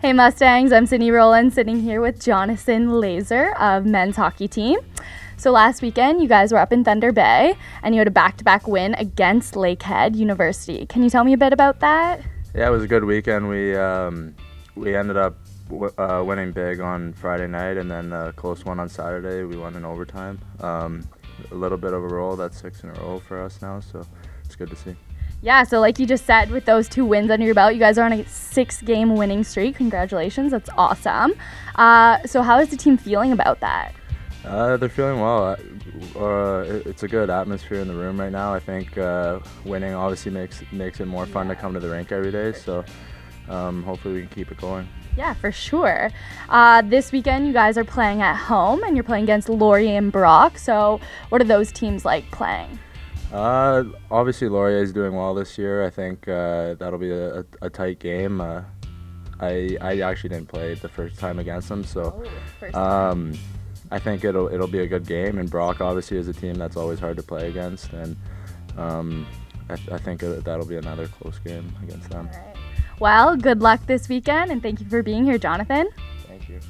Hey Mustangs, I'm Sydney Rowland sitting here with Jonathan Laser of men's hockey team. So last weekend you guys were up in Thunder Bay and you had a back-to-back win against Lakehead University. Can you tell me a bit about that? Yeah, it was a good weekend. We um, we ended up uh, winning big on Friday night and then a close one on Saturday. We won in overtime. Um, a little bit of a roll. That's six in a row for us now, so it's good to see. Yeah, so like you just said, with those two wins under your belt, you guys are on a six game winning streak. Congratulations, that's awesome. Uh, so, how is the team feeling about that? Uh, they're feeling well. Uh, it's a good atmosphere in the room right now. I think uh, winning obviously makes makes it more fun to come to the rink every day. So um, hopefully we can keep it going. Yeah, for sure. Uh, this weekend, you guys are playing at home and you're playing against Laurier and Brock. So, what are those teams like playing? Uh, obviously, Laurier is doing well this year. I think uh, that'll be a, a tight game. Uh, I I actually didn't play the first time against them, so oh, um, I think it'll it'll be a good game. And Brock obviously is a team that's always hard to play against, and um, I, I, think that'll be another close game against them. Well, good luck this weekend, and thank you for being here, Jonathan. Thank you.